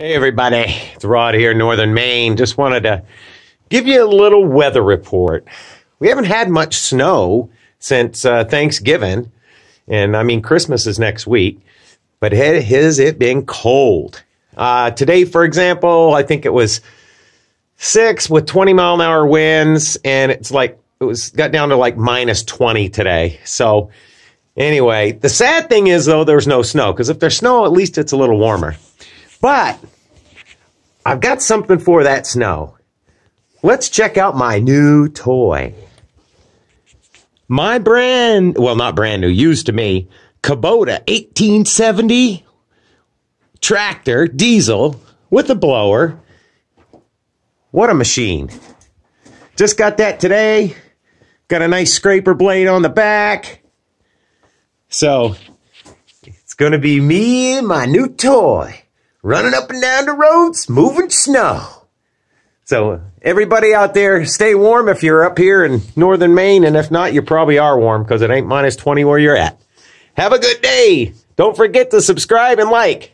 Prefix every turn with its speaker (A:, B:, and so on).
A: Hey, everybody. It's Rod here, in Northern Maine. Just wanted to give you a little weather report. We haven't had much snow since uh, Thanksgiving, and I mean, Christmas is next week, but has it been cold? Uh, today, for example, I think it was six with 20 mile an hour winds, and it's like, it was got down to like minus 20 today. So, anyway, the sad thing is, though, there's no snow, because if there's snow, at least it's a little warmer. But I've got something for that snow. Let's check out my new toy. My brand, well, not brand new, used to me, Kubota 1870 tractor, diesel, with a blower. What a machine. Just got that today. Got a nice scraper blade on the back. So, it's going to be me and my new toy running up and down the roads, moving snow. So everybody out there, stay warm if you're up here in northern Maine, and if not, you probably are warm because it ain't minus 20 where you're at. Have a good day. Don't forget to subscribe and like.